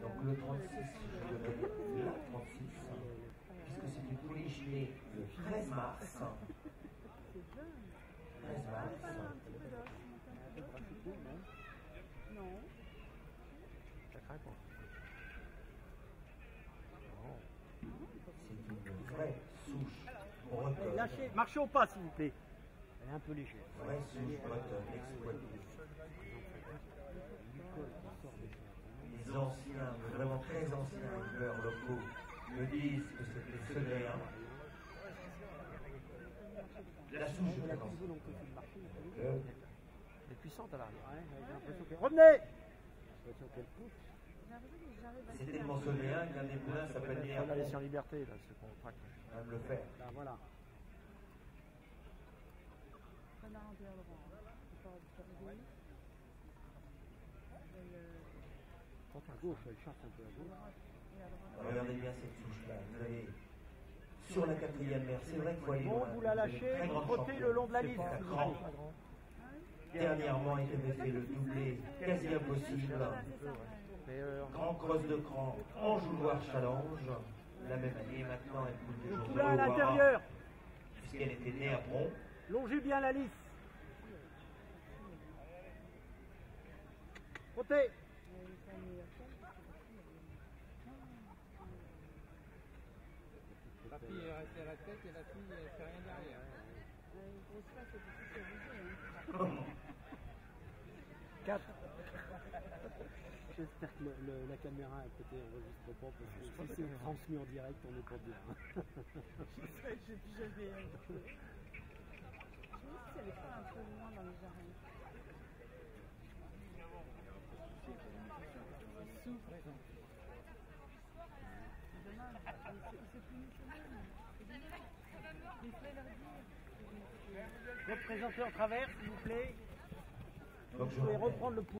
Donc le avec 36, le son je la 36, puisque c'est une pouliche née le 13 mars. C'est jeune. 13 Ah, mars. Non. Ça craque pas. C'est une vraie souche bretonne. Lâchez, marchez au pas s'il vous plaît. Elle est un peu légère. Vraie souche bretonne exploitée. Les anciens, mais vraiment très anciens éleveurs locaux me disent que c'est des Senéens. La souche de la on le. Euh, Elle est puissante à l'arrière. Revenez faire tellement Senéen qu'un des moulins s'appelle On va Néerlandais. laisser en liberté, là, ce qu'on traque. On va me le faire. Là, voilà. un arrondeur droit. C'est pas du Paraguay. Et le- Quand à gauche, elle chasse un peu à à gauche. droite. Et à droite. Regardez bien cette souche-là. Vous avez sur la quatrième mer, c'est vrai qu'il faut aller Bon, vous la lâchez, trottez le long de la liste. Dernièrement, il avait fait le doublé quasi impossible. Grand cross de cran, Anjouloir Challenge. La même année, maintenant, elle coule poulain à de Loire, l'intérieur. Puisqu'elle était née à Bron. Longez bien la lisse. Trottez Mais c'est un meilleur temps, parce que la fille, elle est- La tête et la fille elle fait rien derrière. Une grosse face, c'est hein. 4. J'espère que le- le- la caméra à côté enregistre pas parce que si c'est transmis en direct, on n'est pas bien. Je sais que j'ai plus jamais. Je me dis si elle est pas un peu loin dans les arènes. C'est dommage. Il se- il se finit semaine. C'est dommage. Il fallait leur dire. Représentez en travers, s'il vous plaît. Donc, Vous je pouvez reprendre le pouls.